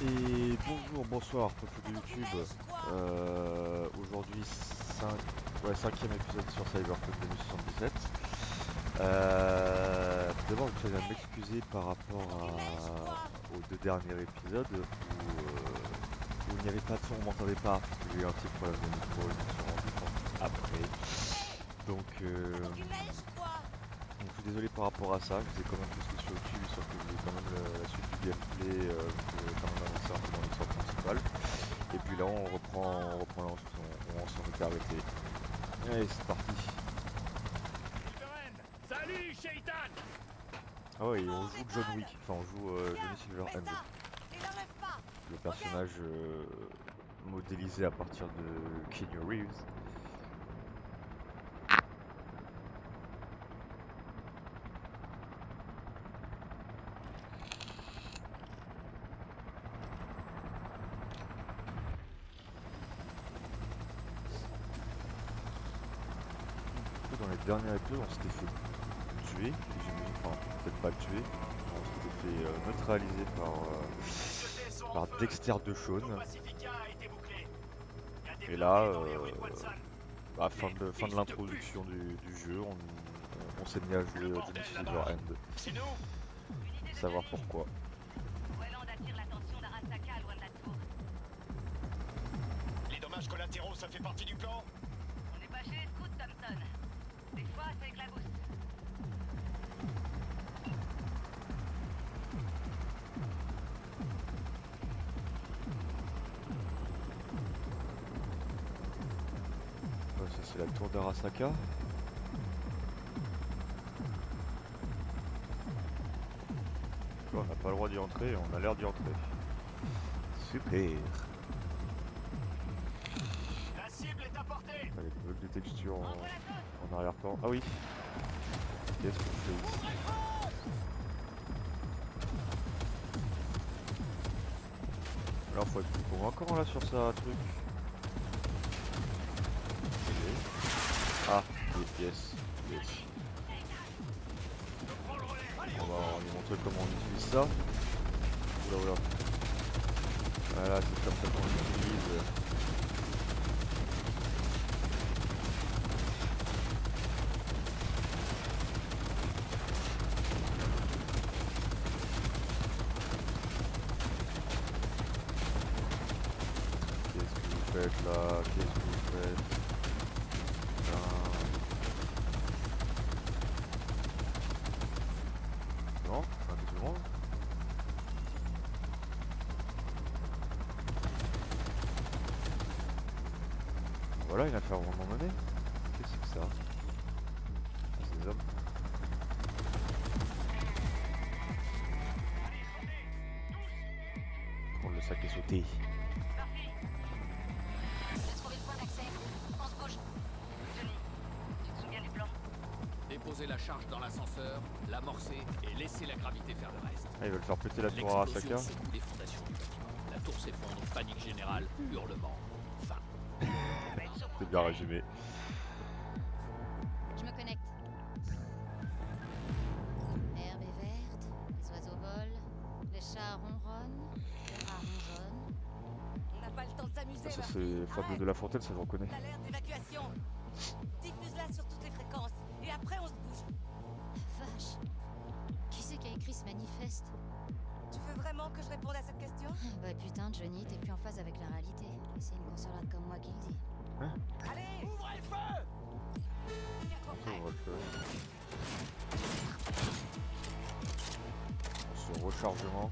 Et bonjour, bonsoir, peuple de YouTube. Euh, Aujourd'hui, 5, ouais, cinquième épisode sur Cyberpunk 2077. Euh, D'abord, je à m'excuser par rapport à- aux deux derniers épisodes où, euh, où il n'y avait pas de son, on m'entendait pas, j'ai eu un petit problème de micro, je me suis rendu compte après. Donc, euh, donc je suis désolé par rapport à ça, je vous ai quand même posté sur YouTube, sauf que vous avez quand même la suite du gameplay, euh, vous même avancer un peu dans l'histoire principale. Et puis là on reprend, on reprend là, on, on s'en. Allez c'est parti. Salut, Shaitan Ah ouais, et on joue John Wick, enfin on joue euh, Johnny Silverhand, le personnage euh, modélisé à partir de Keanu Reeves. Derniers épisodes, on s'était fait tuer, enfin peut-être pas tuer, on s'était fait euh, neutraliser par, euh, par Dexter de Shawn. Et là, euh, à fin de, fin de l'introduction du, jeu, on, s'est mis à jouer euh, Johnny Silverhand. C'est nous Savoir pourquoi. C'est la tour d'Arasaka. On n'a pas le droit d'y entrer, on a l'air d'y entrer. Super La cible est à portée de texture en, arrière-plan. Ah oui Qu'est-ce qu'on fait ici Alors faut être plus convaincant là sur ça truc. Yes. On va lui montrer comment on utilise ça. Oula oula. Voilà, c'est comme ça qu'on l'utilise. Murphy J'ai trouvé le point d'accès. On se bouge. Johnny, tu te souviens du plan Déposer la charge dans l'ascenseur, l'amorcer et laisser la gravité faire le reste. Ah, ils veulent faire péter la tour. L'explosion secoue les fondations du bâtiment. La tour s'effondre, panique générale, hurlement, fin. C'est bien résumé. De la Fontaine, ça je reconnais. L'alerte d'évacuation. Diffuse-la sur toutes les fréquences. Et après, on se bouge. Vache. Qui c'est qui a écrit ce manifeste? Tu veux vraiment que je réponde à cette question? Bah putain, Johnny, t'es plus en phase avec la réalité. Et c'est une consolade comme moi qui le dit. Allez Ouvrez le feu s'ouvre le feu. Sur rechargement.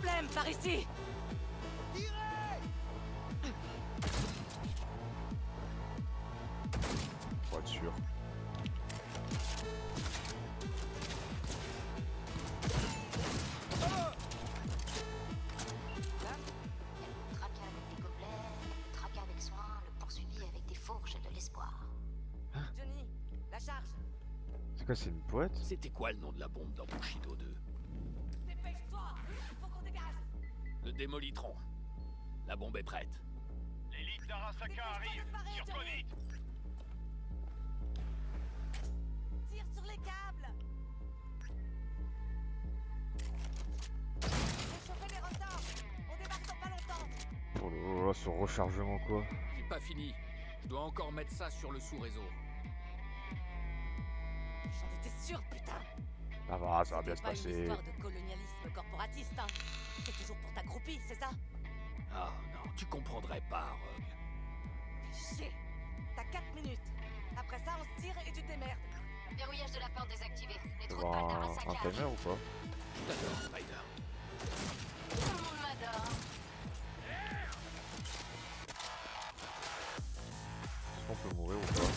Problème par ici Pour être sûr. Traqué avec des gobelets, traqué avec soin, le poursuivi avec des fourches et de l'espoir. Johnny, la charge C'est quoi, c'est une poète C'était quoi le nom de la bombe dans Bushido 2 le. La bombe est prête. L'élite d'Arasaka arrive Tire toi Tire sur les câbles Réchauffez les retards On débarque dans pas longtemps Oh là là, son rechargement quoi J'ai pas fini. Je dois encore mettre ça sur le sous-réseau. J'en étais sûr, putain ça va, ça va bien se passer. histoire de colonialisme corporatiste, hein C'est toujours pour ta groupie, c'est ça? Ah non, tu comprendrais pas, Rogue. Chier T'as 4 minutes Après ça, on se tire et tu te démerdes Verrouillage de la porte désactivé. Les Tu trous vas de avoir balle un, d'Arasaka. un timer ou pas? Je t'adore, Spider. Tout le monde m'adore. Est-ce qu'on peut mourir ou pas?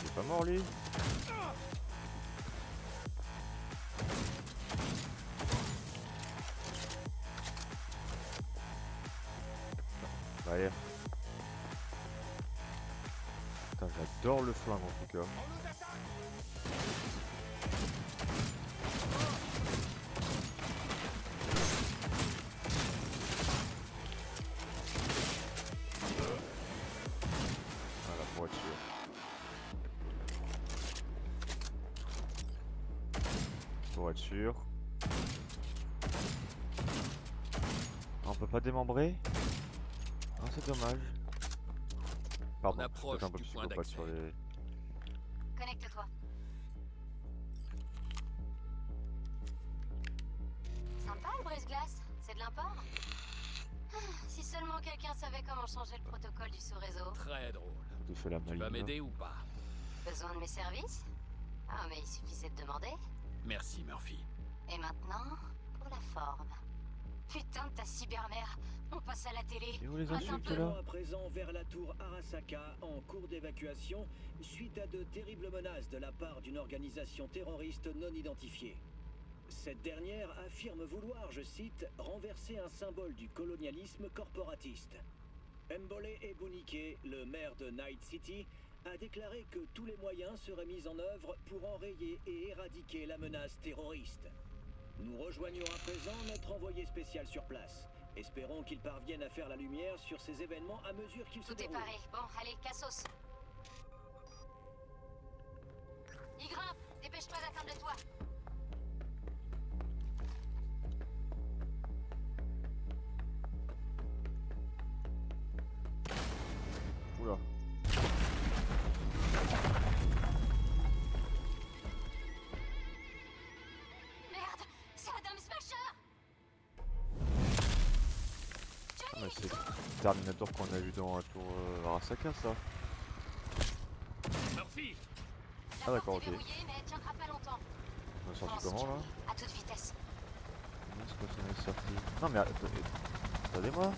Il est pas mort lui allez. Putain j'adore le flingue en tout cas. Pas démembrer Ah c'est dommage. Pardon, je un peu du point psychopathe sur les... Connecte-toi. Sympa le brise-glace. C'est de l'import? Ah, Si seulement quelqu'un savait comment changer le protocole du sous-réseau. Très drôle. Tu fais la Tu vas maline. m'aider ou pas? Besoin de mes services? Ah, mais il suffisait de demander. Merci, Murphy. Et maintenant, pour la forme. Putain de ta cybermère On passe à la télé Et où les insultes là à présent vers la tour Arasaka en cours d'évacuation suite à de terribles menaces de la part d'une organisation terroriste non identifiée. Cette dernière affirme vouloir, je cite, renverser un symbole du colonialisme corporatiste. Mbole Ebunike, le maire de Night City, a déclaré que tous les moyens seraient mis en œuvre pour enrayer et éradiquer la menace terroriste. Nous rejoignons à présent notre envoyé spécial sur place. Espérons qu'il parvienne à faire la lumière sur ces événements à mesure qu'ils se Tout est déroulent. paré. Bon, allez, cassos. Y grimpe Dépêche-toi d'atteindre le toit. Terminator qu'on a vu dans la tour euh, Arasaka ça. Murphy La Ah, d'accord, ok. verrouillée, mais elle tiendra pas longtemps. On est sorti comment là À toute vitesse. Est sorti? Non mais attendez, attendez-moi.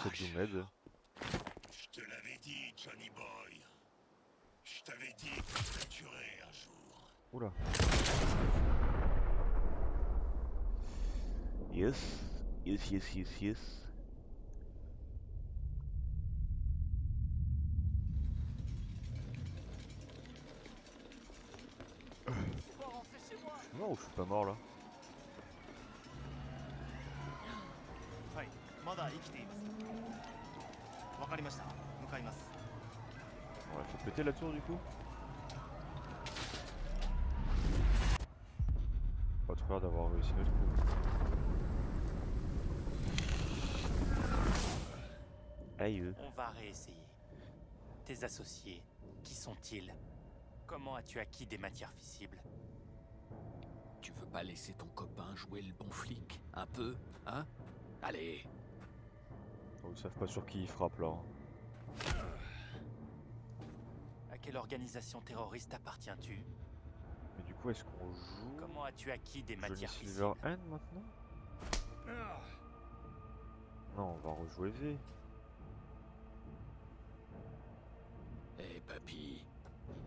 Smash. Doomed. Je te l'avais dit, Johnny Boy. Je t'avais dit que je te tuerais un jour. Oula. Yes. Yes, yes, yes, yes. Je suis mort ou je suis pas mort là はいまだ生きていますわかりました向かいます On va faire péter la tour du coup Pas trop l'air d'avoir réussi notre coup. Aïe euh. On va réessayer. Tes associés, qui sont-ils Comment as-tu acquis des matières fissibles Tu veux pas laisser ton copain jouer le bon flic Un peu Hein Allez Oh, ils savent pas sur qui ils frappent là. hein. À quelle organisation terroriste appartiens-tu Mais du coup est-ce qu'on joue Comment as-tu acquis des matières fissibles Silverhand maintenant Non on va rejouer V. Eh papy,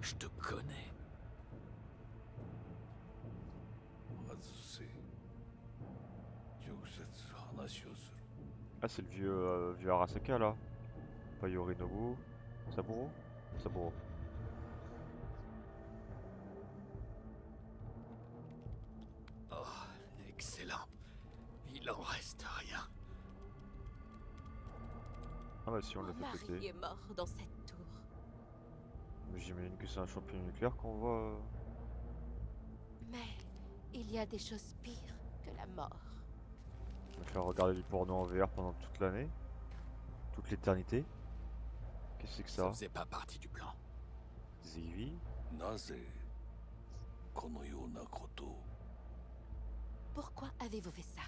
je te connais. Ah c'est le vieux, euh, vieux Arasaka là. Pas Yorinobu. Saburo? Saburo. Oh, excellent. Il en reste rien. Ah bah si on l'a Mon fait mari péter. est mort dans cette tour. Mais j'imagine que c'est un champion nucléaire qu'on voit. Mais il y a des choses pires que la mort me faire regarder du porno en VR pendant toute l'année. Toute l'éternité. Qu'est-ce que c'est que ça Ça pas du plan. Zivi Pourquoi avez-vous fait ça?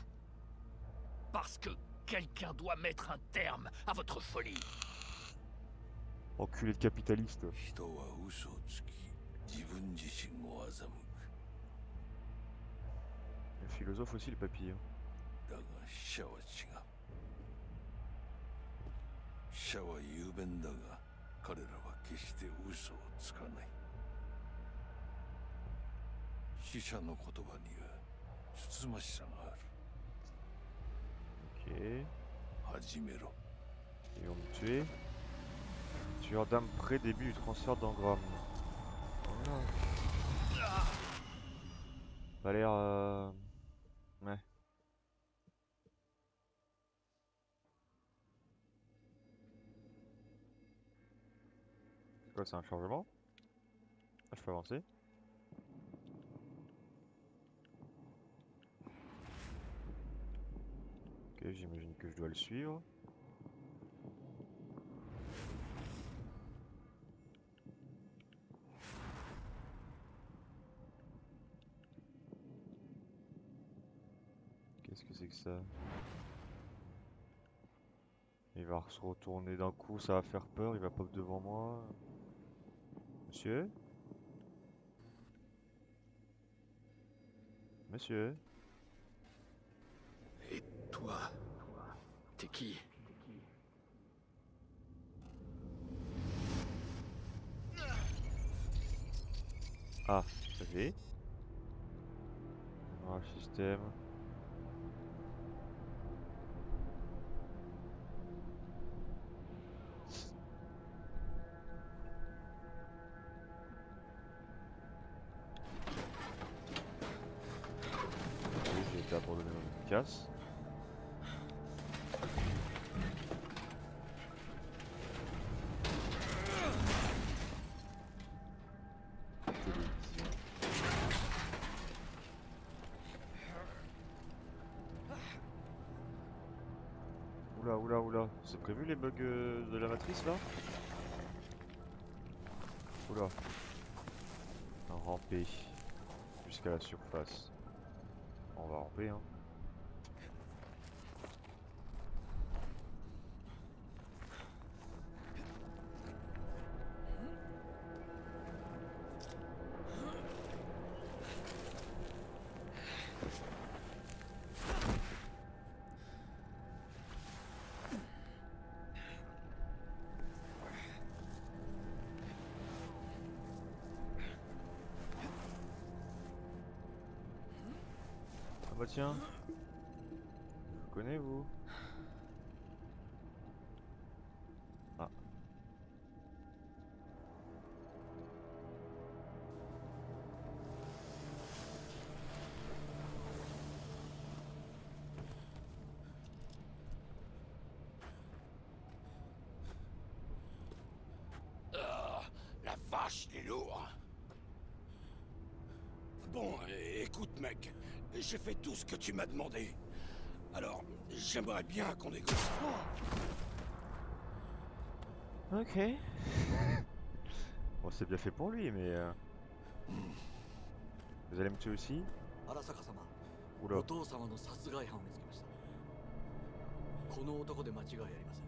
Parce que quelqu'un doit mettre un terme à votre folie. Enculé de capitaliste. Le philosophe aussi, le papillon. Hein. だが死者は違う死者は雄弁だが彼らは決して嘘をつかない死者の言葉にはつつましさがある Ok. Ils 始めろ vont me tuer. Tueur d'âme près début du transfert d'engramme. Ça a l'air... euh, quoi, c'est un chargement Ah, je peux avancer Ok, j'imagine que je dois le suivre. Qu'est-ce que c'est que ça? Il va se retourner d'un coup, ça va faire peur, il va pop devant moi. Monsieur Monsieur Et toi T'es qui? Ah, ça fait. Ah, système. Prévu les bugs euh, de la matrice là Oula. Ramper jusqu'à la surface. On va ramper hein. Tiens. Vous connais vous? Ah. Ah, la vache, est lourd. Bon, é- écoute, mec, j'ai fait tout ce que tu m'as demandé. Alors, j'aimerais bien qu'on négocie. Ok. bon c'est bien fait pour lui mais... euh, Vous allez me tuer aussi 荒坂様 Oula. お父様の殺害犯を見つけましたこの男で間違いありませ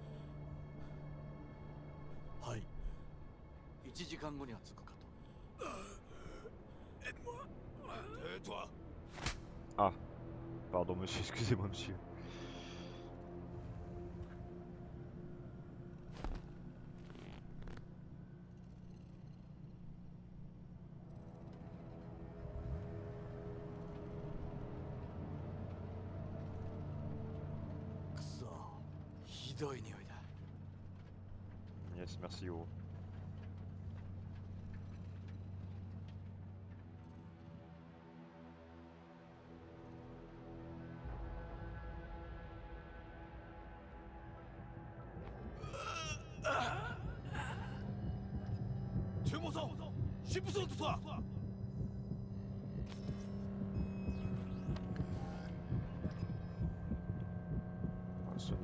んはい1時間後には着くかと Euh, toi ah. Pardon monsieur, excusez-moi monsieur.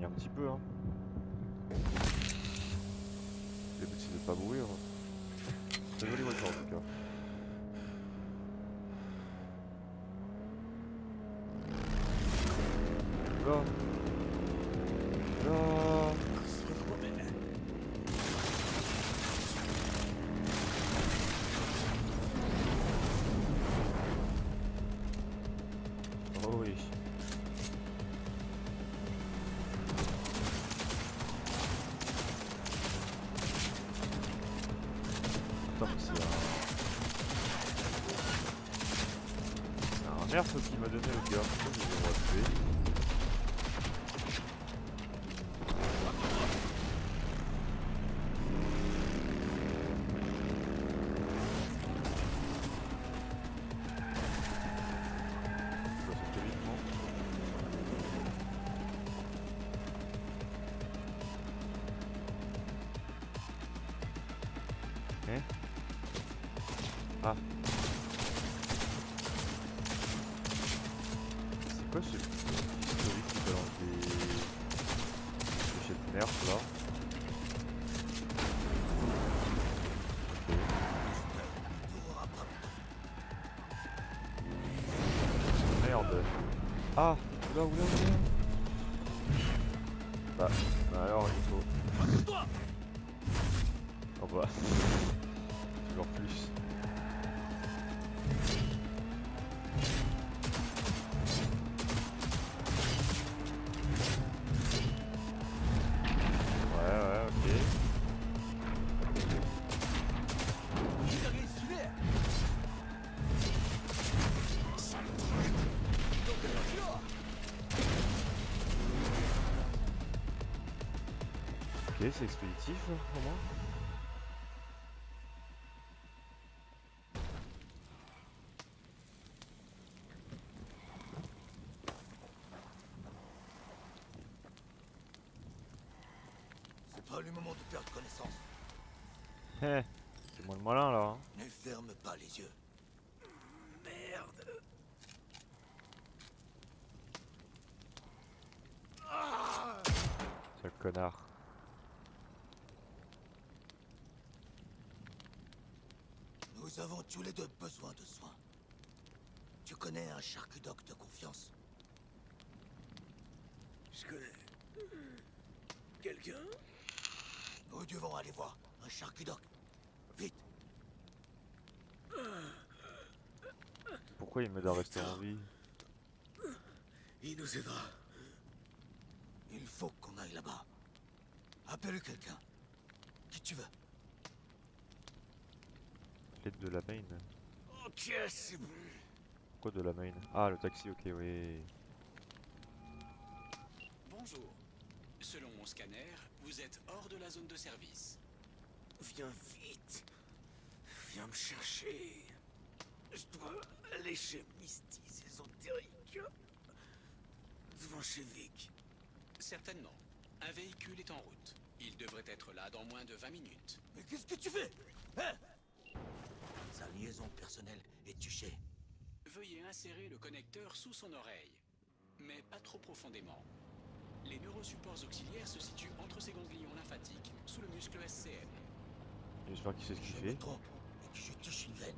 Un petit peu. Hein. Le but c'est de pas mourir. C'est joli voiture en tout cas. Là. C'est un nerf qui m'a donné le gars. Ah Oula oula oula Bah, Ok, c'est expéditif au moins. C'est pas le moment de perdre connaissance. Eh, c'est moi le malin là. hein. Ne ferme pas les yeux. Merde Sale connard. Nous avons tous les deux besoin de soins. Tu connais un charcudoc de confiance? Je connais. Quelqu'un? Nous devons aller voir un charcudoc. Vite Pourquoi il m'aide à rester en vie? Il nous aidera. Il faut qu'on aille là-bas. Appelle quelqu'un. Qui tu veux? De la main. Ok, c'est bon. Quoi de la main? Ah, le taxi, ok, oui. Bonjour. Selon mon scanner, vous êtes hors de la zone de service. Viens vite. Viens me chercher. Je dois aller chez Misty ésotérique. Devant chez Vic. Certainement. Un véhicule est en route. Il devrait être là dans moins de 20 minutes. Mais qu'est-ce que tu fais? Hein? Liaison personnelle est touchée. Veuillez insérer le connecteur sous son oreille. Mais pas trop profondément. Les neurosupports auxiliaires se situent entre ses ganglions lymphatiques, sous le muscle SCM. J'espère qu'il sait ce qu'il Je me fait. trompe et que je touche une veine.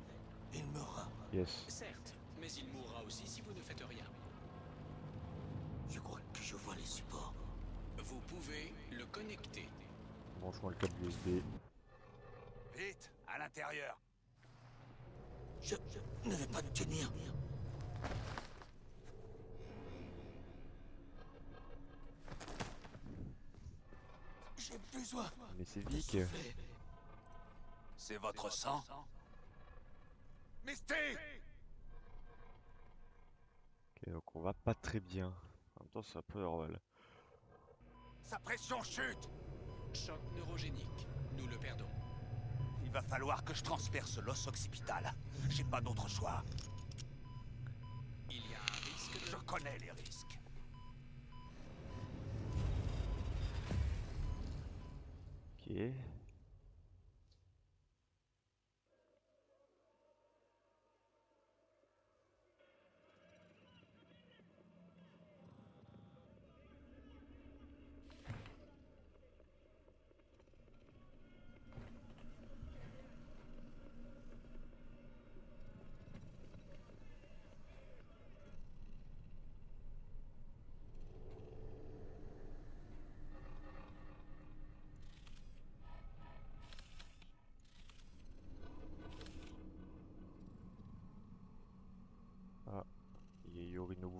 Il meura. Yes. Certes, mais il mourra aussi si vous ne faites rien. Je crois que je vois les supports. Vous pouvez le connecter. Branche-moi le câble USB. Vite, à l'intérieur. Je, je ne vais pas tenir. J'ai besoin Mais c'est de Vic. C'est votre sang Misty Ok, donc on va pas très bien. En même temps, c'est un peu normal. Sa pression chute Choc neurogénique. Nous le perdons. Il va falloir que je transperce l'os occipital. J'ai pas d'autre choix. Il y a un risque de... Je connais les risques. Ok.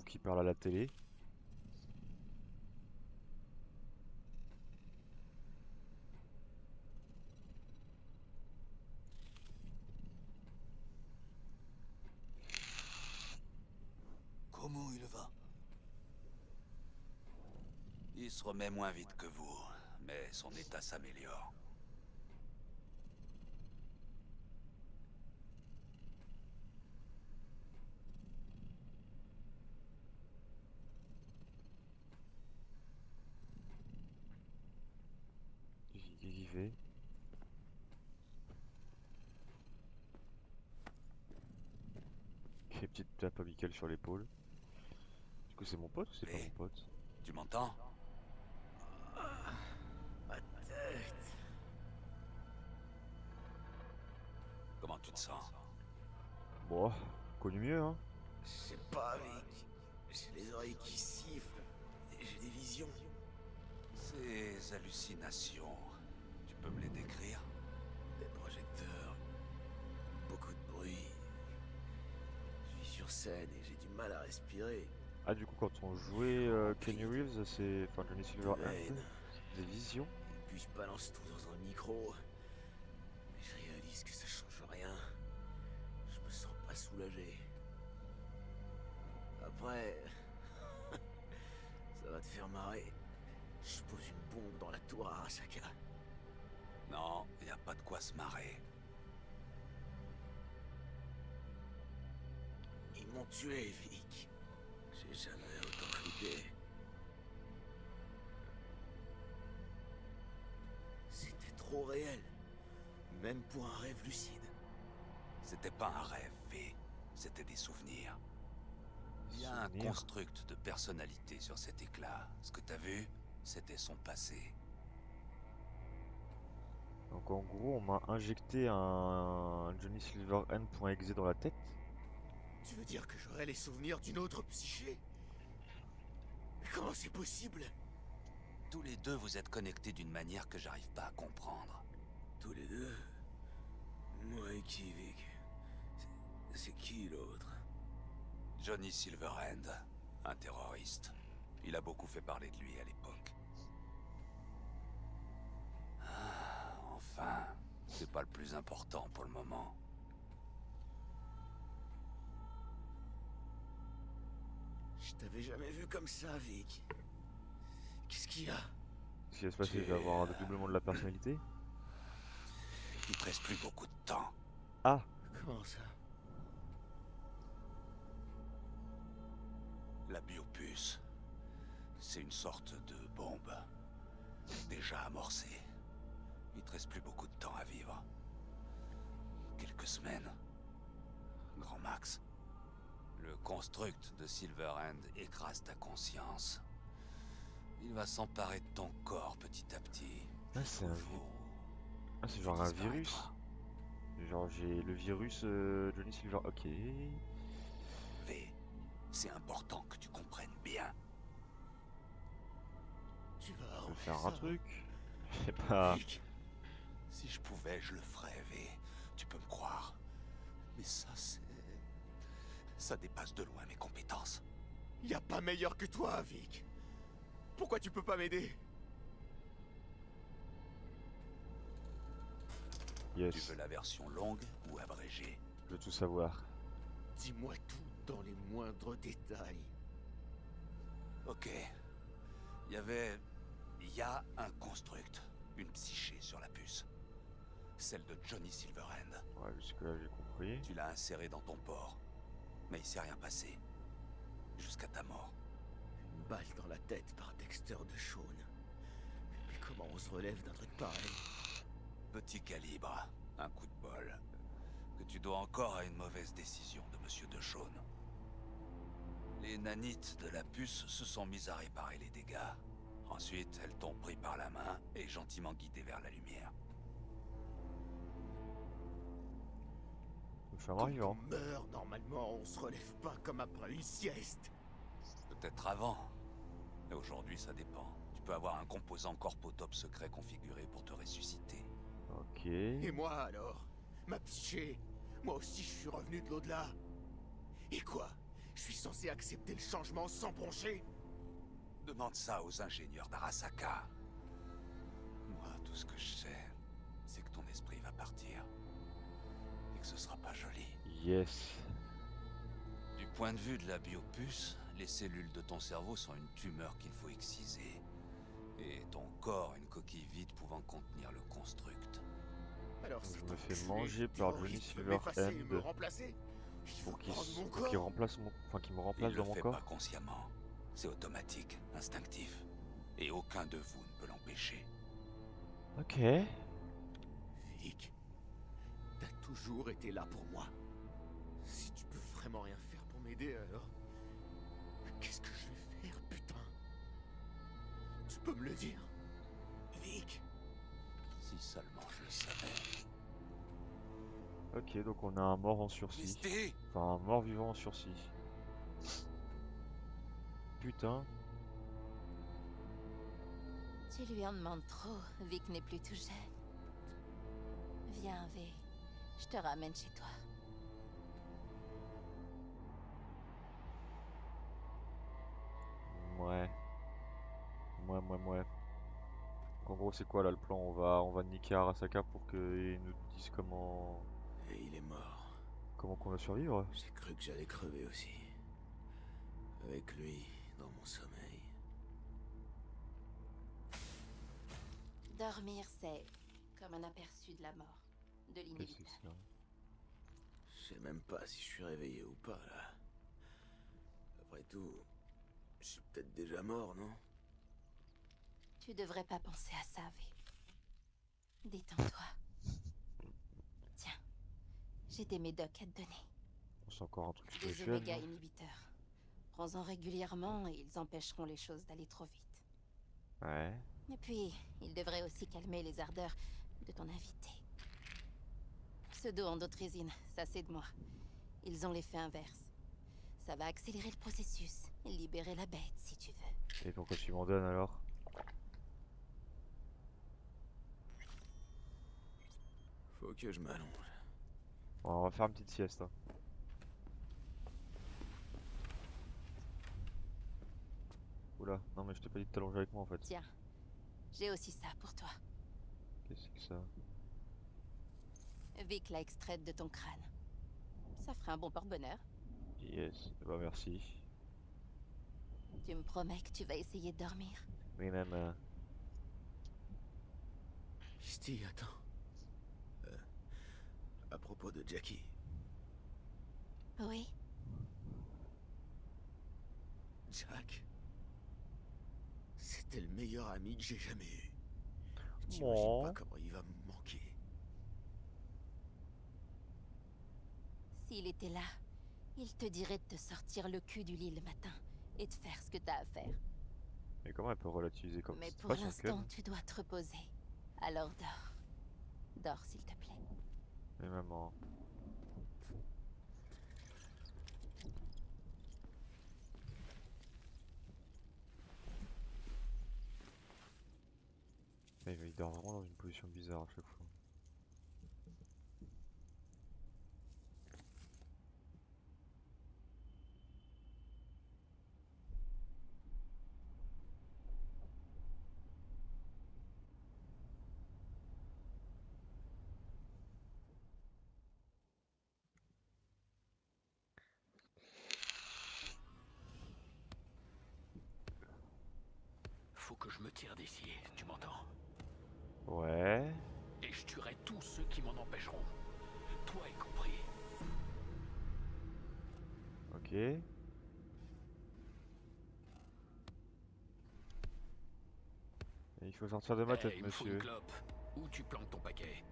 Qui parle à la télé. Comment il va? Il se remet moins vite que vous, mais son état s'améliore. J'y j'y vais. Il fait une sur l'épaule. Du coup, c'est mon pote ou c'est pas mon pote? Tu m'entends? Ma tête Comment tu te sens? Bon, connu mieux, hein Je sais pas, Vic. J'ai les oreilles qui sifflent. Et j'ai des visions. Ces hallucinations, tu peux me les décrire? Scène et j'ai du mal à respirer. Ah, du coup, quand on jouait euh, Kenny Reeves, c'est. Enfin, Johnny Silverhand, Lane. des visions. Et puis je balance tout dans un micro. Mais je réalise que ça change rien. Je me sens pas soulagé. Après. ça va te faire marrer. Je pose une bombe dans la tour à Arasaka. Non, y a pas de quoi se marrer. M'ont tué, Vic. J'ai jamais autant flippé. C'était trop réel. Même pour un rêve lucide. C'était pas un rêve, V. C'était des souvenirs. Il y a un construct de personnalité sur cet éclat. Ce que t'as vu, c'était son passé. Donc, en gros, on m'a injecté un Johnny Silverhand.exe dans la tête. Tu veux dire que j'aurais les souvenirs d'une autre psyché Mais comment c'est possible Tous les deux, vous êtes connectés d'une manière que j'arrive pas à comprendre. Tous les deux Moi et qui, Vic C'est- C'est qui l'autre Johnny Silverhand, un terroriste. Il a beaucoup fait parler de lui à l'époque. Ah, enfin, c'est pas le plus important pour le moment. Je t'avais jamais vu comme ça, Vic. Qu'est-ce qu'il y a Ce qui va se passer, avoir un dédoublement de la personnalité. Il te reste plus beaucoup de temps. Ah Comment ça La biopuce, c'est une sorte de bombe. Déjà amorcée. Il te reste plus beaucoup de temps à vivre. Quelques semaines. Grand max. Le construct de Silverhand écrase ta conscience. Il va s'emparer de ton corps petit à petit. Ah, c'est un Ah, genre un virus. Genre, j'ai le virus euh, Johnny Silver. Ok. V, c'est important que tu comprennes bien. Tu vas Je faire ça, un truc. Je sais pas. Si je pouvais, je le ferais, V. Tu peux me croire. Mais ça, c'est... Ça dépasse de loin mes compétences. Y a pas meilleur que toi, Vic. Pourquoi tu peux pas m'aider? Tu veux la version longue ou abrégée? Je veux tout savoir. Dis-moi tout dans les moindres détails. Ok. Il y avait... Il y a un construct. Une psyché sur la puce. Celle de Johnny Silverhand. Ouais, jusque-là, j'ai compris. Tu l'as insérée dans ton port. Mais il s'est rien passé. Jusqu'à ta mort. Une balle dans la tête par Dexter de Shawn. Mais comment on se relève d'un truc pareil Petit calibre. Un coup de bol. Que tu dois encore à une mauvaise décision de Monsieur de Shawn. Les nanites de la puce se sont mises à réparer les dégâts. Ensuite, elles t'ont pris par la main et gentiment guidé vers la lumière. Arrivant. On meurt normalement, on se relève pas comme après une sieste. Peut-être avant. Mais aujourd'hui, ça dépend. Tu peux avoir un composant corpotop secret configuré pour te ressusciter. Ok. Et moi alors? Ma psyché? Moi aussi je suis revenu de l'au-delà. Et quoi? Je suis censé accepter le changement sans broncher? Demande ça aux ingénieurs d'Arasaka. Moi, tout ce que je sais, c'est que ton esprit va partir. Que ce sera pas joli. Yes. Du point de vue de la biopuce, les cellules de ton cerveau sont une tumeur qu'il faut exciser. Et ton corps une coquille vide pouvant contenir le construct. Alors, je me fais manger par Johnny Silverhand pour qu'il qu remplace mon, enfin qu'il me remplace Il dans le mon fait corps. pas consciemment. C'est automatique, instinctif. Et aucun de vous ne peut l'empêcher. Ok. Vic, toujours été là pour moi. Si tu peux vraiment rien faire pour m'aider, alors. Qu'est-ce que je vais faire, putain? Tu peux me le dire Vic Si seulement je le savais. Ok, donc on a un mort en sursis. Enfin, un mort vivant en sursis. Putain. Tu lui en demandes trop. Vic n'est plus tout jeune. Viens, V. Je te ramène chez toi. Ouais. Ouais, ouais, ouais. Donc, en gros, c'est quoi là le plan? On va, on va niquer Arasaka pour qu'il nous dise comment, Et il est mort. comment qu'on va survivre. J'ai cru que j'allais crever aussi. Avec lui, dans mon sommeil. Dormir, c'est comme un aperçu de la mort. De l'inévitable. Je sais même pas si je suis réveillé ou pas là. Après tout, je suis peut-être déjà mort, non? Tu devrais pas penser à ça, V. Détends-toi. Tiens, j'ai des médocs à te donner. C'est encore un truc Des spirituel. oméga inhibiteurs. Prends-en régulièrement et ils empêcheront les choses d'aller trop vite. Ouais. Et puis, ils devraient aussi calmer les ardeurs de ton invité. Pseudo-endothrésine, ça c'est de moi. Ils ont l'effet inverse. Ça va accélérer le processus, libérer la bête si tu veux. Et pourquoi tu m'en donnes alors Faut que je m'allonge. Bon, On va faire une petite sieste. hein. Oula, non mais je t'ai pas dit de t'allonger avec moi en fait. Tiens, j'ai aussi ça pour toi. Qu'est-ce que c'est que ça? Vic l'a extraite de ton crâne. Ça ferait un bon porte-bonheur. Yes, bah merci. Tu me promets que tu vas essayer de dormir Mais même... euh, attends. Euh, à propos de Jackie, Oui Jack. C'était le meilleur ami que j'ai jamais eu. T'imagines Bon. pas comment il va me manquer. S'il était là, il te dirait de te sortir le cul du lit le matin et de faire ce que t'as à faire. Mais comment elle peut relativiser comme Mais c'est pour l'instant, ken tu dois te reposer. Alors dors. Dors, s'il te plaît. Mais maman... Mais il dort vraiment dans une position bizarre à chaque fois. Faut que je me tire d'ici, tu m'entends Ouais... Et je tuerai tous ceux qui m'en empêcheront. Toi y compris. Ok. Et il faut sortir de ma Eh, tête, une monsieur. Où tu plantes ton paquet?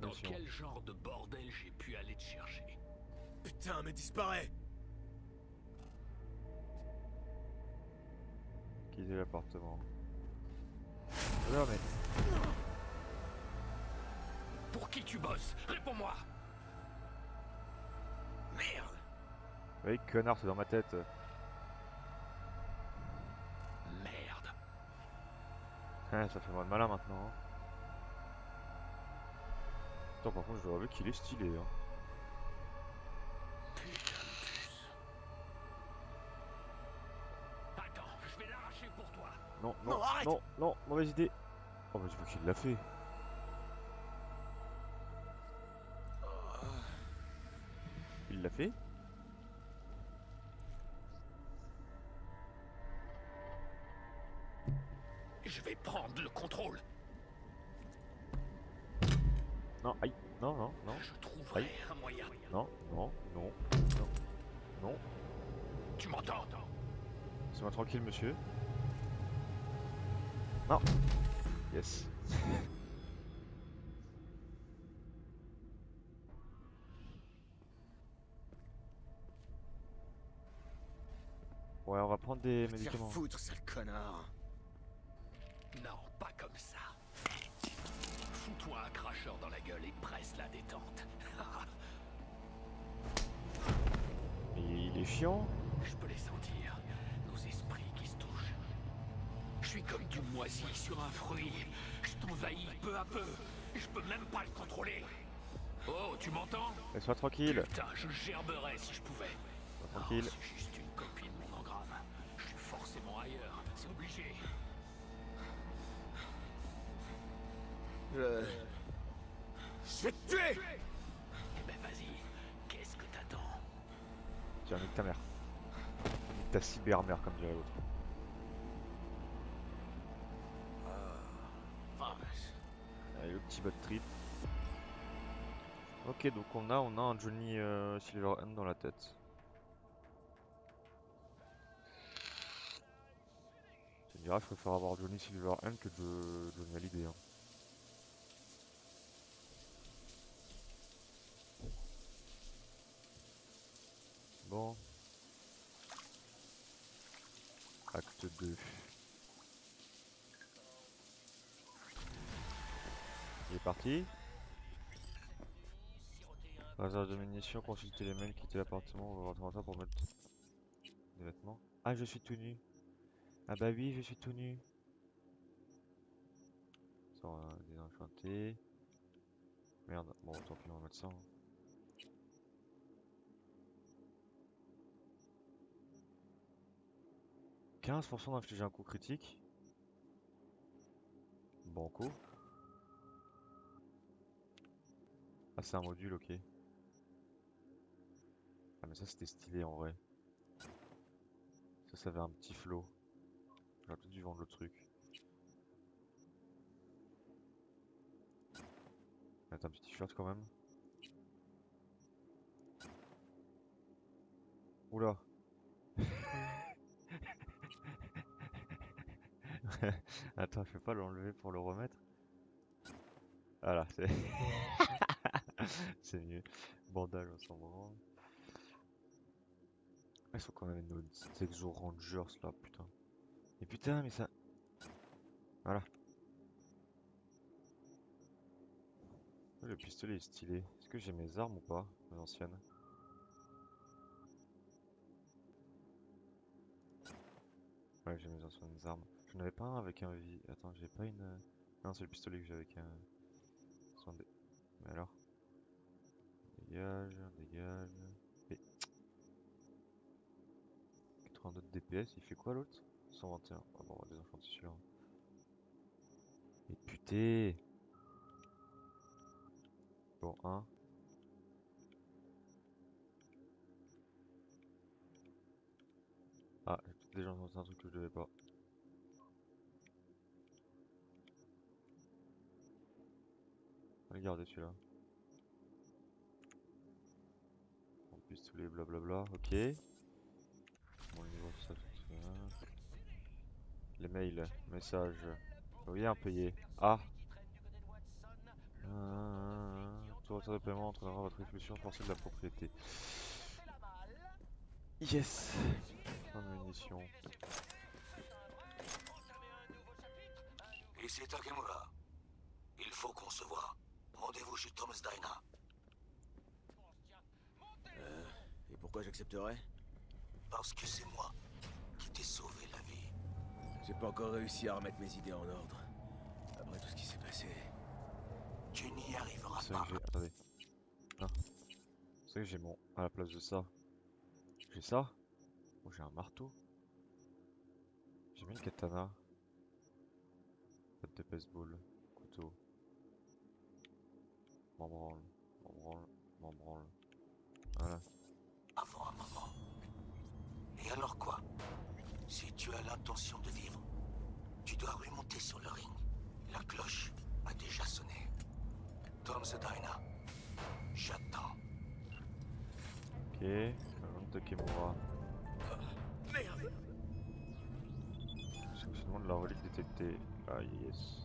Dans quel genre de bordel j'ai pu aller te chercher Putain, mais disparaît vider l'appartement. Non mais... Pour qui tu bosses Réponds-moi Merde Oui, connard, c'est dans ma tête. Merde. Ah, ça fait moins de malin maintenant. hein. Attends, par contre, je dois avouer qu'il est stylé. Hein. Attends, je vais l'arracher pour toi. Non, non, Non, arrête non, non, mauvaise idée. Oh, bah, je vois qu'il l'a fait. Il l'a fait? Non, non, non, non, Je trouverai Aïe. un moyen. non, non, non, non, non. Tu m'entends? Laissez-moi tranquille, monsieur. Non. Yes. Ouais, on va prendre des médicaments. foutre, sale connard Non, Dans la gueule et presse la détente. Il est chiant. Je peux les sentir, nos esprits qui se touchent. Je suis comme du moisi sur un fruit. Je t'envahis peu à peu. Je peux même pas le contrôler. Oh, tu m'entends? Laisse-moi tranquille. Putain, je gerberais si je pouvais. Non, tranquille. c'est juste une copie de mon engramme. Je suis forcément ailleurs, c'est obligé. Je... Je vais te tuer Eh ben vas-y, qu'est-ce que t'attends? Tiens, nique ta mère. Nique ta cyber-mère, comme dirait l'autre. Vache. Allez, le petit bad trip. Ok, donc on a, on a un Johnny euh, Silverhand dans la tête. Tu me diras, je préfère avoir Johnny Silverhand que de Johnny Hallyday. hein. Bon. Acte 2. Il est parti. Hasard de munitions, consultez les mails, quittez l'appartement, on va en temps pour mettre des vêtements. Ah, je suis tout nu. Ah bah oui, je suis tout nu. Ça, on va désenchanter. Merde, bon, tant pis, on va mettre ça. 15% d'infliger un coup critique. Banco. Ah, c'est un module, ok. Ah, mais ça, c'était stylé en vrai. Ça, ça avait un petit flow. J'aurais peut-être dû vendre le truc. Mettre un petit t-shirt quand même. Oula. Attends, je vais pas l'enlever pour le remettre. Voilà, c'est. c'est mieux. Bandage, on s'en branle. Ah, Il faut qu'on ait nos Exo Rangers là, putain. Mais putain, mais ça. Voilà. Le pistolet est stylé. Est-ce que j'ai mes armes ou pas Les anciennes? Ouais, j'ai mes anciennes armes. Je n'avais pas un avec un. Attends, j'ai pas une. Non, c'est le pistolet que j'ai avec un. Mais alors? Dégage, dégage. Et... 82 DPS, il fait quoi l'autre? 121. Ah bon, on va désenchanter celui-là. Et putain Bon, 1. Ah, j'ai peut-être déjà entendu un truc que je devais pas. Regardez celui-là. En pistolet, blablabla, ok. Bon, ça, tout ça. Les mails, messages. Oui, impayé. Ah euh, Tout retard de paiement entraînera votre expulsion forcée de la propriété. Yes Fin de munitions. C'est Takemura. Il faut qu'on se voit. Chez Thomas Dina. Euh, et pourquoi j'accepterais? Parce que c'est moi qui t'ai sauvé la vie. J'ai pas encore réussi à remettre mes idées en ordre. Après tout ce qui s'est passé. Tu n'y arriveras C'est vrai pas. que j'ai. Attendez. Ah. C'est vrai que j'ai mon. À la place de ça. J'ai ça. Oh, j'ai un marteau. J'ai mis une katana. Patte de baseball. M'en branle. M'en branle. M'en branle. Voilà. Avant un moment. Et alors quoi? Si tu as l'intention de vivre, tu dois remonter sur le ring. La cloche a déjà sonné. Tom Zedina, j'attends. Ok. Maintenant Takemura. Merde Fonctionnement de la relique détectée. Ah yes.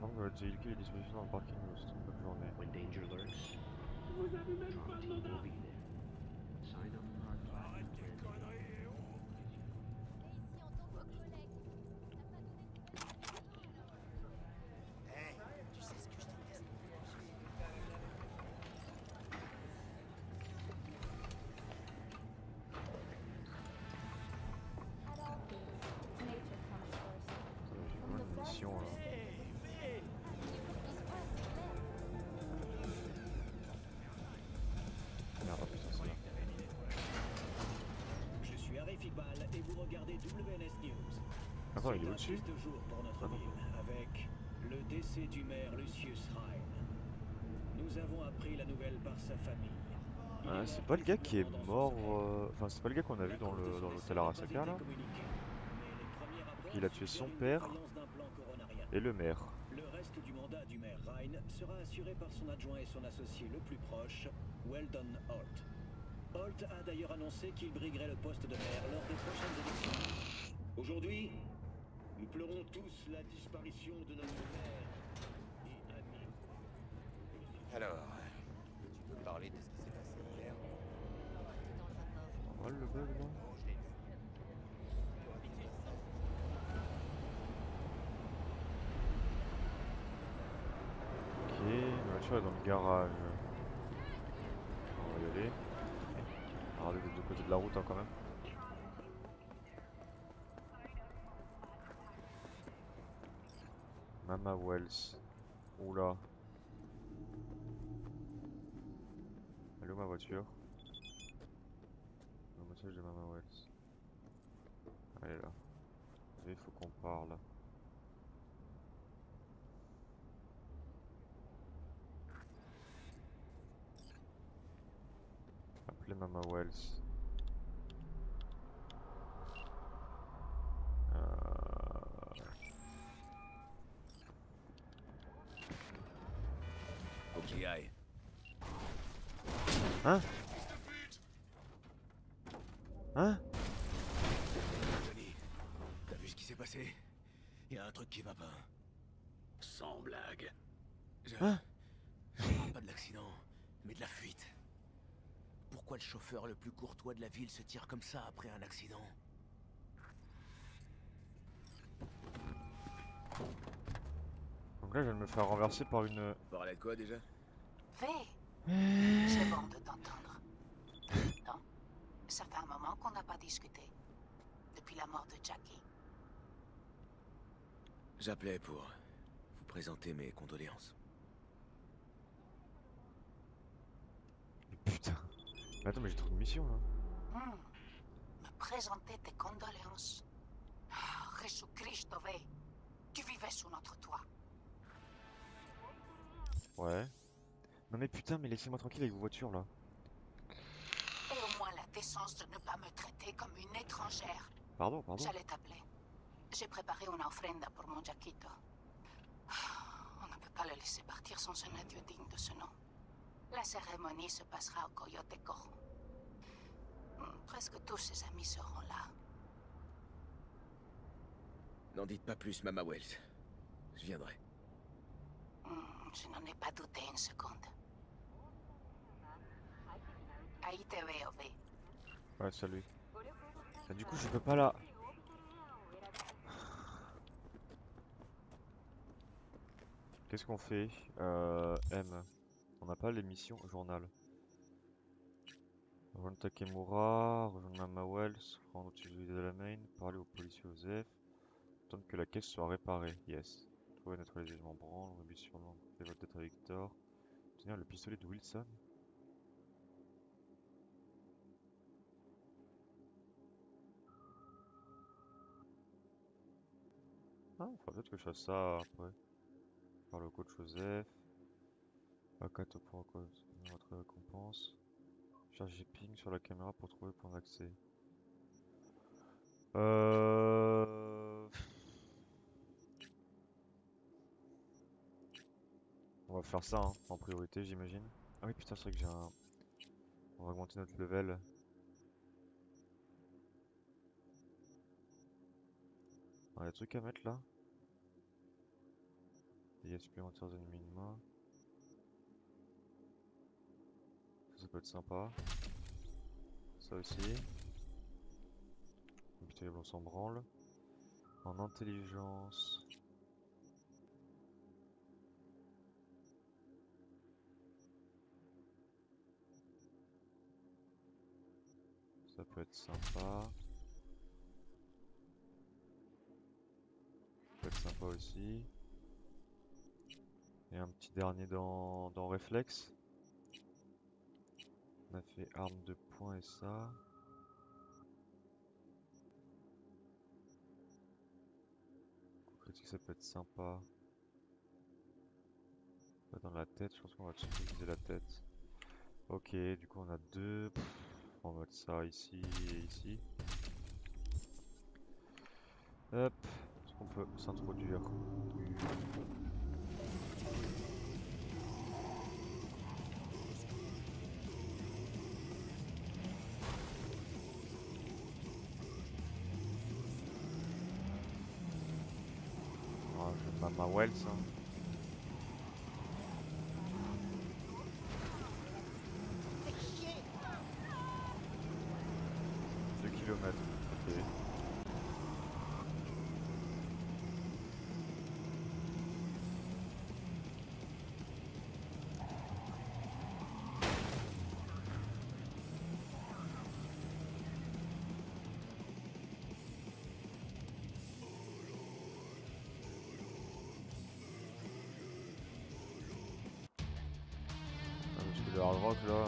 Informe que votre véhicule est disponible dans le parking de cette bonne journée. When danger lurks, Vous avez même Iqbal et vous regardez WNS News. Attends, il est au-dessus triste jour pour notre Ah non. ville, avec le décès du maire Lucius Rhein. Nous avons appris la nouvelle par sa famille. Il Ah, est c'est pas le gars qui est mort. euh, Enfin, c'est pas le gars qu'on a vu dans le dans l'hôtel Arasaka là Il a tué son père et le maire. Le reste du mandat du maire Rhein sera assuré par son adjoint et son associé le plus proche, Weldon Holt. Holt a d'ailleurs annoncé qu'il briguerait le poste de maire lors des prochaines élections. Aujourd'hui, nous pleurons tous la disparition de notre maire et ami. Alors, tu peux parler de ce qui s'est passé hier mal le bug là Ok, la voiture est dans le garage. On va y aller. Regardez des deux côtés de la route hein, quand même. Mama Wells. Oula. Allô ma voiture. Le message de Mama Wells. Elle est là. Il faut qu'on parle. Appelez Mama Wells. Euh... Faut que j'y aille. Hein? Hein? Johnny, t'as vu ce qui s'est passé? Il y a un truc qui va pas. Sans blague. Je... Hein? Je parle pas de l'accident, mais de la fuite. Pourquoi le chauffeur le plus courtois de la ville se tire comme ça après un accident Donc là je viens de me faire renverser par une... Parlait de quoi déjà? V, c'est bon de t'entendre. Non, ça fait un moment qu'on n'a pas discuté. Depuis la mort de Jackie. J'appelais pour vous présenter mes condoléances. Putain. Mais attends mais j'ai trop de missions là. Hmm, Me présenter tes condoléances. Ah, Jésus-Christ, V, tu vivais sous notre toit. Ouais. Non mais putain mais laissez-moi tranquille avec vos voitures là. Et au moins la décence de ne pas me traiter comme une étrangère. Pardon, pardon. J'allais t'appeler. J'ai préparé une ofrenda pour mon Jaquito. Ah, On ne peut pas le laisser partir sans un adieu digne de ce nom. La cérémonie se passera au Coyote Cojo. Hmm, Presque tous ses amis seront là. N'en dites pas plus, Mama Wells. Je viendrai. Hmm, Je n'en ai pas douté une seconde. Ahí te veo, V. Ouais, salut. Bah, du coup, je peux pas là. Qu'est-ce qu'on fait? Euh, M. On n'a pas les missions journal. Rejoindre Takemura, rejoindre Mama Wells, rendre de la main, parler au policier Osef, attendre que la caisse soit réparée. Yes. Trouver neutraliser les branle, rebut sur le votre tête à Victor. Tenir le pistolet de Wilson. Ah, faut peut-être que je fasse ça après. Par le coach Joseph. Akato pour obtenir votre récompense. Charger ping sur la caméra pour trouver le point d'accès. Euh... On va faire ça hein, en priorité j'imagine. Ah oui putain c'est vrai que j'ai un... On va augmenter notre level. Il y a des trucs à mettre là? Dégâts supplémentaires ennemis de. Ça, peut être sympa. Ça aussi. Putain, on s'en branle. En intelligence. Ça peut être sympa. Ça peut être sympa aussi. Et un petit dernier dans, dans réflexe. On a fait arme de poing et ça. Critique ça peut être sympa. Pas dans la tête, je pense qu'on va surtout viser la tête. Ok, du coup on a deux. on va mettre ça ici et ici. Hop, est-ce qu'on peut s'introduire Mama euh.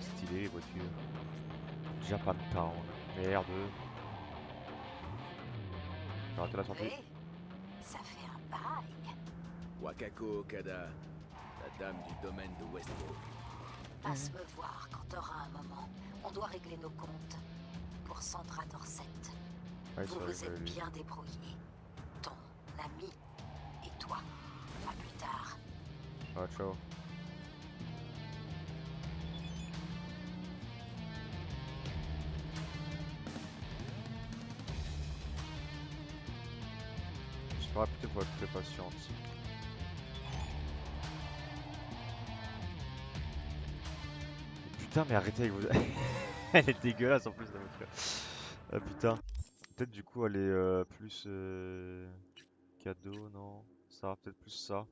Stylé les voitures. Japantown. Merde. La sortie. Hé, ça fait un bail. Wakako Okada, la dame du domaine de Westbrook. Passe me voir quand t'auras un moment. On doit régler nos comptes. Pour Sandra Dorset. Ouais, vous vous êtes bien débrouillés. Ton ami et toi. À plus tard. Ah, ciao. Je ferai peut-être pour être très Putain, mais arrêtez avec vos. Elle est dégueulasse en plus la. Ah putain. Peut-être du coup elle est euh, plus euh, cadeau, non? Ça, peut-être plus ça.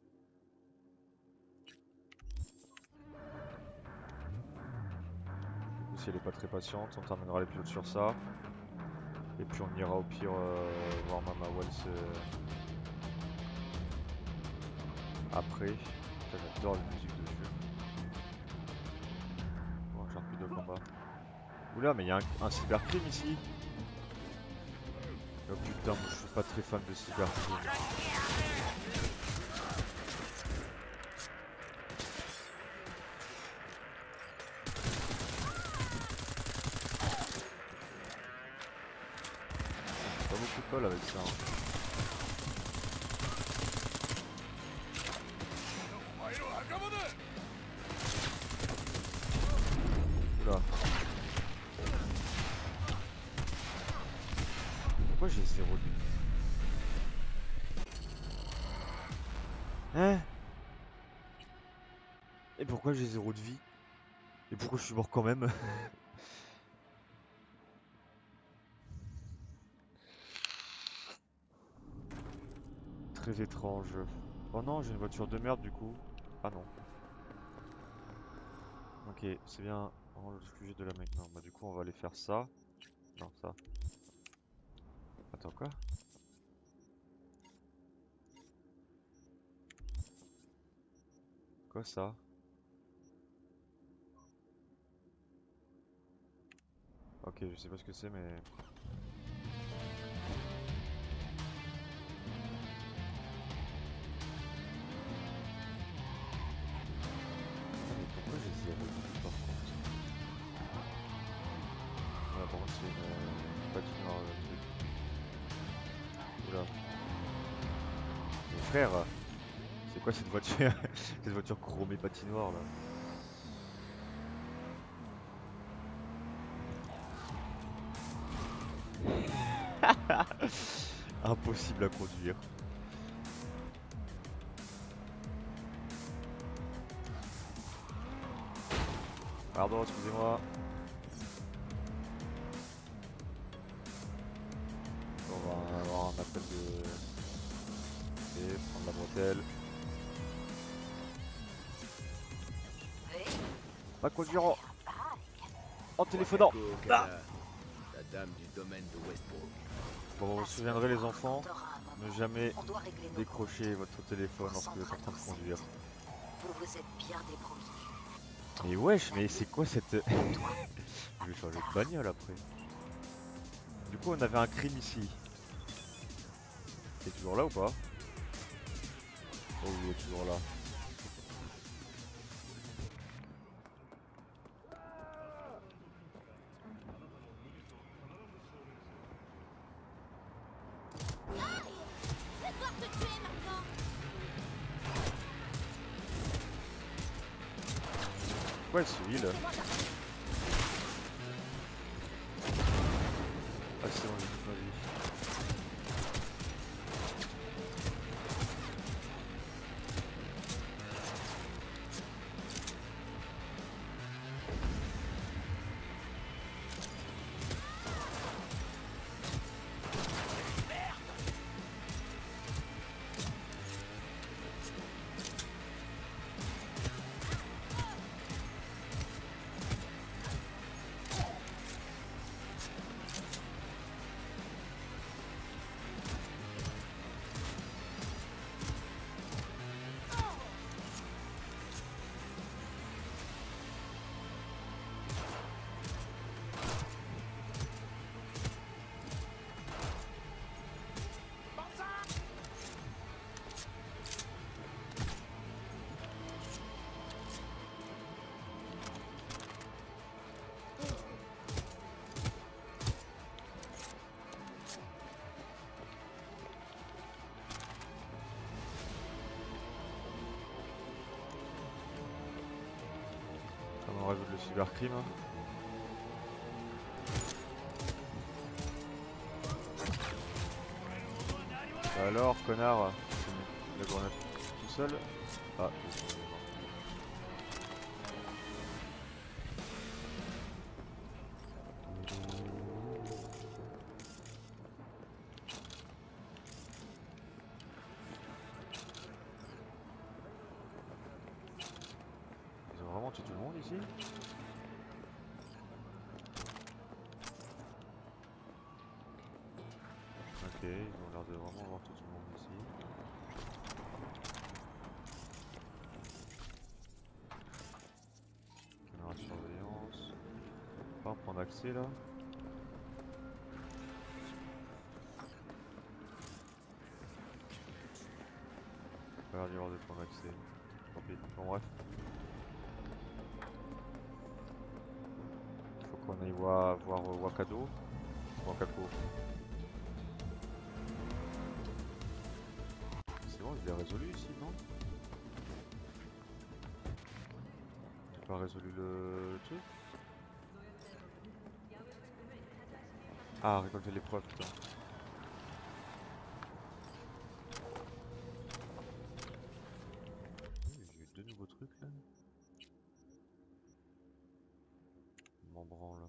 Si elle est pas très patiente, on terminera l'épisode sur ça. Et puis on ira au pire euh, voir Mama Wells après. J'adore la musique Oula, mais il y a un, un cybercrime ici. Oh putain, moi je suis pas très fan de cybercrime. Pas beaucoup de avec ça. hein. Zéro de vie Et pourquoi je suis mort quand même? Très étrange. Oh non, j'ai une voiture de merde du coup. Ah non. Ok, c'est bien. Oh, le sujet de la. Non, bah du coup on va aller faire ça. Non, ça. Attends quoi? Quoi ça? Ok, je sais pas ce que c'est mais... Ah, pourquoi j'ai zéro de vie, par contre Ouais, par contre c'est une patinoire le truc. Oula. Mais frère C'est quoi cette voiture? Cette voiture chromée patinoire là? Impossible à conduire. Pardon, excusez-moi. On va avoir un appel de... Et prendre la bretelle. Pas conduire en... En téléphonant Ah La dame du domaine de Westbrook. Bon, vous vous souviendrez les enfants, ne jamais décrocher votre téléphone lorsque vous êtes en train de conduire. Vous vous êtes bien débrouillé. Mais wesh, mais c'est quoi cette... Je vais changer de bagnole après. Du coup, on avait un crime ici. T'es toujours là ou pas? Oh, il est toujours là. Résoudre le cybercrime. Alors, connard, la grenade tout seul. Ah, Ah, récolter les preuves, putain. Ah, J'ai eu deux nouveaux trucs là. Je m'en branle.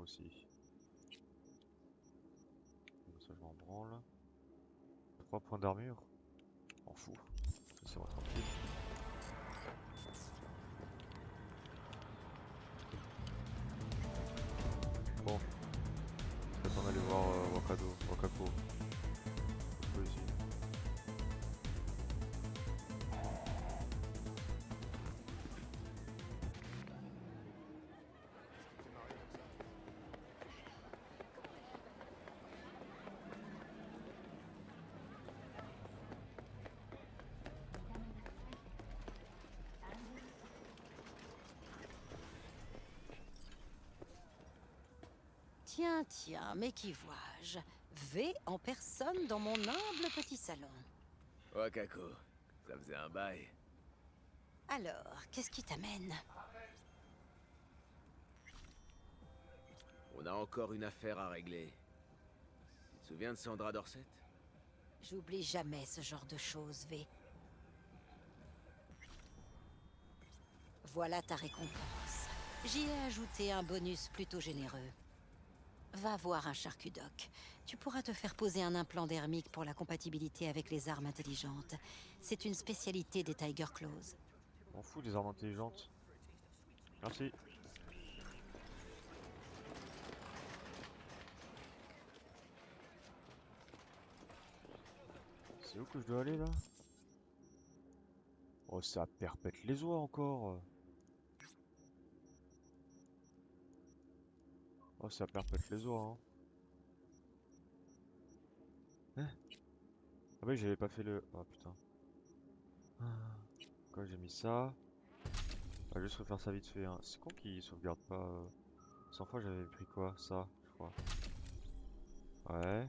Aussi. Comme ça, je m'en branle. 3 points d'armure. En fou. Laissez-moi tranquille. Tiens, tiens, mais qui vois-je En personne dans mon humble petit salon. Wakako, ça faisait un bail. Alors, qu'est-ce qui t'amène? On a encore une affaire à régler. Tu te souviens de Sandra Dorset? J'oublie jamais ce genre de choses, V. Voilà ta récompense. J'y ai ajouté un bonus plutôt généreux. Va voir un charcudoc. Tu pourras te faire poser un implant dermique pour la compatibilité avec les armes intelligentes. C'est une spécialité des Tiger Claws. M'en fous des armes intelligentes. Merci. C'est où que je dois aller là? Oh ça perpète les oies encore Oh ça perpète les oies hein. Hein? Ah oui j'avais pas fait le... Oh putain. Ah. Pourquoi j'ai mis ça? Va juste refaire ça vite fait hein. C'est con qu'il sauvegarde pas... euh. 100 fois j'avais pris quoi Ça je crois. Ouais.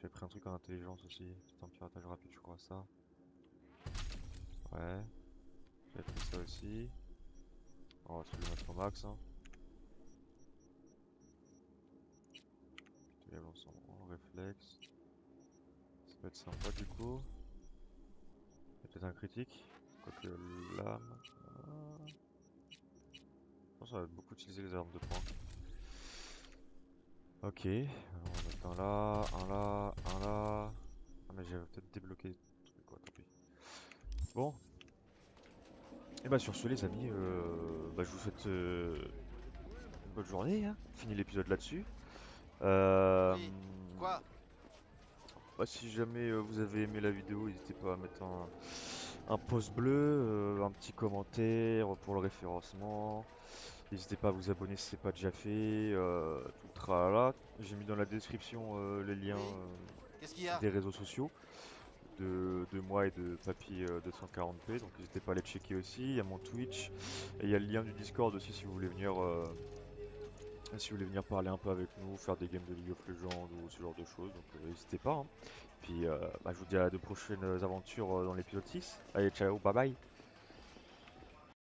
J'ai pris un truc en intelligence aussi. Un piratage rapide je crois ça. Ouais. J'ai pris ça aussi. On va se le mettre au max hein Putain, l'ensemble, réflexe. Ça peut être sympa du coup. Il y a peut-être un critique. Quoique l'âme. ah. Je pense qu'on va beaucoup utiliser les armes de poing. Ok, on va mettre un là, un là, un là. Ah mais j'avais peut-être débloqué le tant pis. Bon. Et bah sur ce les amis, euh, bah, je vous souhaite euh, une bonne journée. Hein. Fini l'épisode là-dessus. Euh, Quoi bah, si jamais euh, vous avez aimé la vidéo, n'hésitez pas à mettre un, un pouce bleu, euh, un petit commentaire pour le référencement. N'hésitez pas à vous abonner si c'est pas déjà fait. euh, tout le tralala. J'ai mis dans la description les liens y a des réseaux sociaux de, de moi et de Papy euh, 240p. Donc n'hésitez pas à les checker aussi. Il y a mon Twitch et il y a le lien du Discord aussi si vous voulez venir. Euh, si vous voulez venir parler un peu avec nous, faire des games de League of Legends ou ce genre de choses, donc euh, n'hésitez pas. hein. Puis euh, bah, je vous dis à de prochaines aventures euh, dans l'épisode 6. Allez, ciao, bye bye